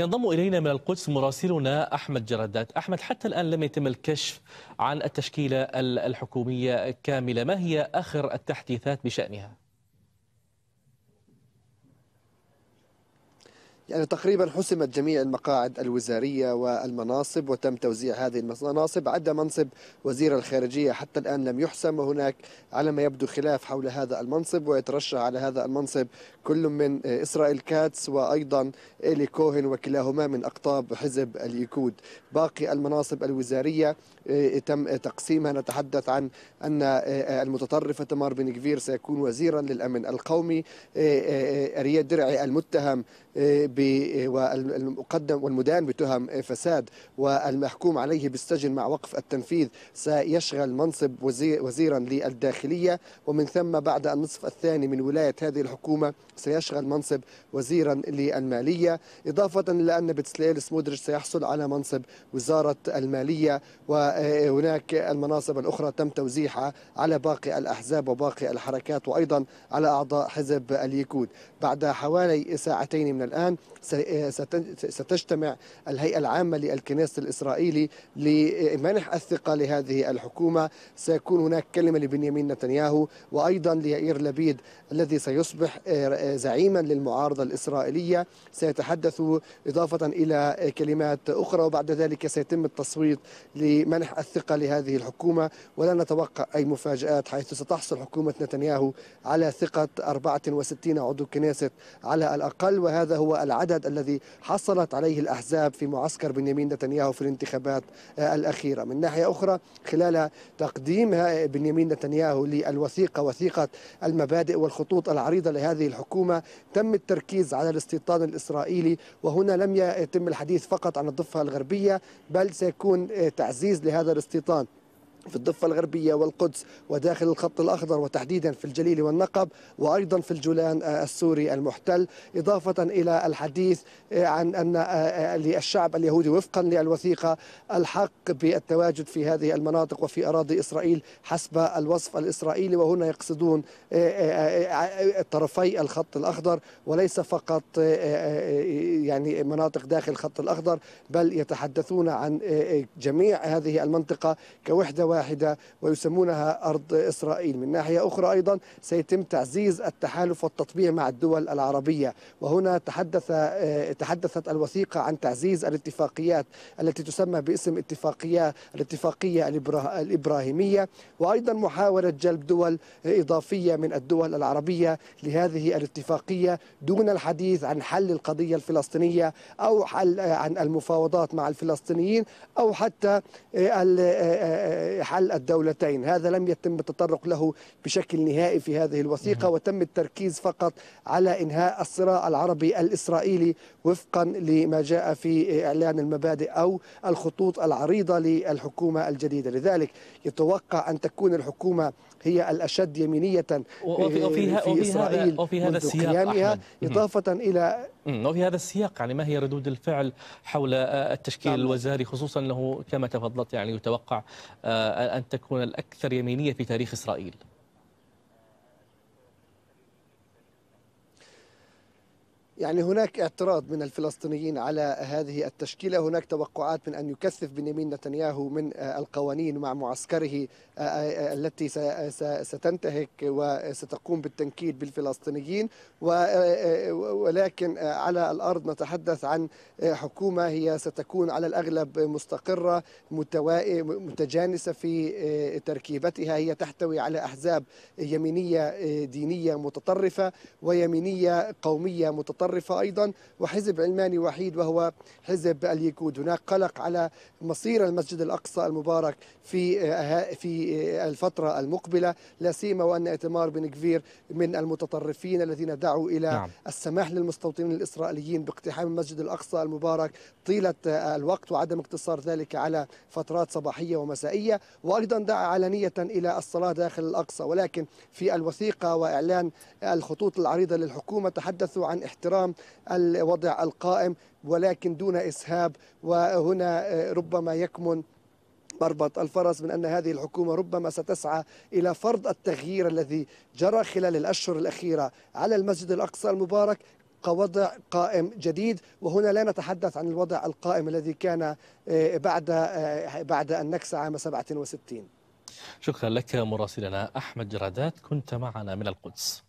ينضم إلينا من القدس مراسلنا أحمد جردات أحمد حتى الآن لم يتم الكشف عن التشكيلة الحكومية كاملة ما هي آخر التحديثات بشأنها؟ يعني تقريبا حسمت جميع المقاعد الوزارية والمناصب وتم توزيع هذه المناصب عدا منصب وزير الخارجية. حتى الآن لم يحسم وهناك على ما يبدو خلاف حول هذا المنصب ويترشح على هذا المنصب كل من إسرائيل كاتس وأيضا إيلي كوهن وكلاهما من أقطاب حزب الليكود. باقي المناصب الوزارية تم تقسيمها. نتحدث عن أن المتطرف إيتمار بن غفير سيكون وزيرا للأمن القومي. أرييه درعي المتهم والمقدم والمدان بتهم فساد والمحكوم عليه بالسجن مع وقف التنفيذ. سيشغل منصب وزيرا للداخلية. ومن ثم بعد النصف الثاني من ولاية هذه الحكومة سيشغل منصب وزيرا للمالية. إضافة إلى أن بتسليل سمودرش سيحصل على منصب وزارة المالية. وهناك المناصب الأخرى تم توزيعها على باقي الأحزاب وباقي الحركات وأيضا على أعضاء حزب اليكود. بعد حوالي ساعتين من الآن ستجتمع الهيئة العامة للكنيسة الإسرائيلي لمنح الثقة لهذه الحكومة. سيكون هناك كلمة لبنيامين نتنياهو وأيضا ليائير لبيد الذي سيصبح زعيما للمعارضة الإسرائيلية. سيتحدث إضافة إلى كلمات أخرى وبعد ذلك سيتم التصويت لمنح الثقة لهذه الحكومة. ولا نتوقع أي مفاجآت حيث ستحصل حكومة نتنياهو على ثقة 64 عضو كنيسة على الأقل. وهذا هو العدد الذي حصلت عليه الأحزاب في معسكر بنيامين نتنياهو في الانتخابات الأخيرة. من ناحية أخرى خلال تقديم بنيامين نتنياهو للوثيقة وثيقة المبادئ والخطوط العريضة لهذه الحكومة تم التركيز على الاستيطان الإسرائيلي وهنا لم يتم الحديث فقط عن الضفة الغربية بل سيكون تعزيز لهذا الاستيطان. في الضفة الغربية والقدس وداخل الخط الأخضر وتحديدا في الجليل والنقب وأيضا في الجولان السوري المحتل. إضافة إلى الحديث عن أن للشعب اليهودي وفقا للوثيقة الحق بالتواجد في هذه المناطق وفي أراضي إسرائيل حسب الوصف الإسرائيلي وهنا يقصدون طرفي الخط الأخضر وليس فقط يعني مناطق داخل الخط الأخضر بل يتحدثون عن جميع هذه المنطقة كوحدة واحدة ويسمونها أرض إسرائيل. من ناحية أخرى أيضا سيتم تعزيز التحالف والتطبيع مع الدول العربية. وهنا تحدث تحدثت الوثيقة عن تعزيز الاتفاقيات التي تسمى باسم اتفاقية الاتفاقية الإبراهيمية. وأيضا محاولة جلب دول إضافية من الدول العربية لهذه الاتفاقية دون الحديث عن حل القضية الفلسطينية أو حل عن المفاوضات مع الفلسطينيين أو حتى حل الدولتين. هذا لم يتم التطرق له بشكل نهائي في هذه الوثيقة وتم التركيز فقط على إنهاء الصراع العربي الإسرائيلي وفقا لما جاء في إعلان المبادئ أو الخطوط العريضة للحكومة الجديدة. لذلك يتوقع أن تكون الحكومة هي الأشد يمينية وفي, وفي, في إسرائيل وفي هذا السياق إضافة إلى وفي هذا السياق يعني ما هي ردود الفعل حول التشكيل الوزاري خصوصا أنه كما تفضلت يعني يتوقع أن تكون الأكثر يمينية في تاريخ إسرائيل. يعني هناك اعتراض من الفلسطينيين على هذه التشكيلة. هناك توقعات من أن يكثف بنيامين نتنياهو من القوانين مع معسكره التي ستنتهك وستقوم بالتنكيد بالفلسطينيين. ولكن على الأرض نتحدث عن حكومة هي ستكون على الأغلب مستقرة متجانسة في تركيبتها. هي تحتوي على أحزاب يمينية دينية متطرفة ويمينية قومية متطرفة. متطرفة أيضا وحزب علماني وحيد وهو حزب اليكود. هناك قلق على مصير المسجد الأقصى المبارك في في الفترة المقبلة. لا سيما وأن إتمار بن كفير من المتطرفين الذين دعوا إلى نعم. السماح للمستوطنين الإسرائيليين باقتحام المسجد الأقصى المبارك طيلة الوقت وعدم اقتصار ذلك على فترات صباحية ومسائية. وأيضا دعا علنية إلى الصلاة داخل الأقصى. ولكن في الوثيقة وإعلان الخطوط العريضة للحكومة تحدثوا عن احترام احترام الوضع القائم ولكن دون إسهاب وهنا ربما يكمن مربط الفرس من أن هذه الحكومة ربما ستسعى إلى فرض التغيير الذي جرى خلال الأشهر الأخيرة على المسجد الأقصى المبارك يبقى وضع قائم جديد. وهنا لا نتحدث عن الوضع القائم الذي كان بعد بعد النكسة عام 67 شكرا لك مراسلنا أحمد جرادات كنت معنا من القدس.